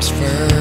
times first.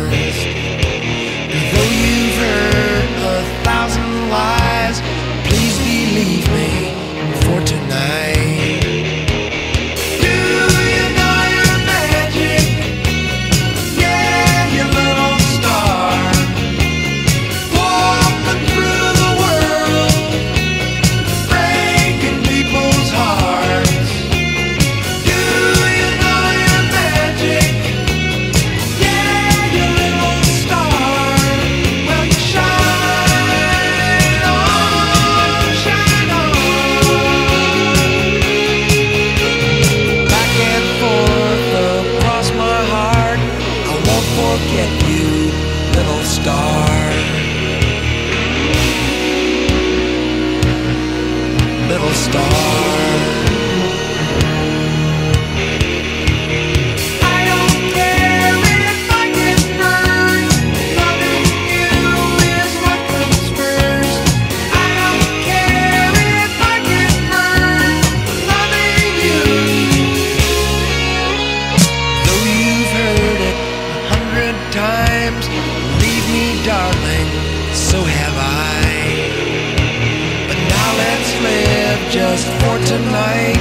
just for tonight.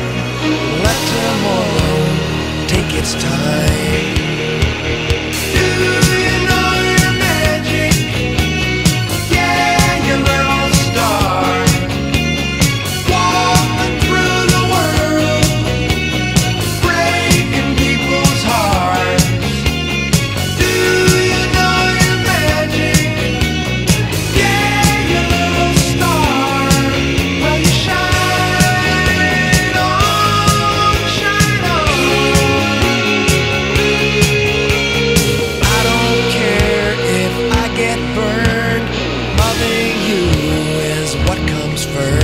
Let tomorrow take its time. whisper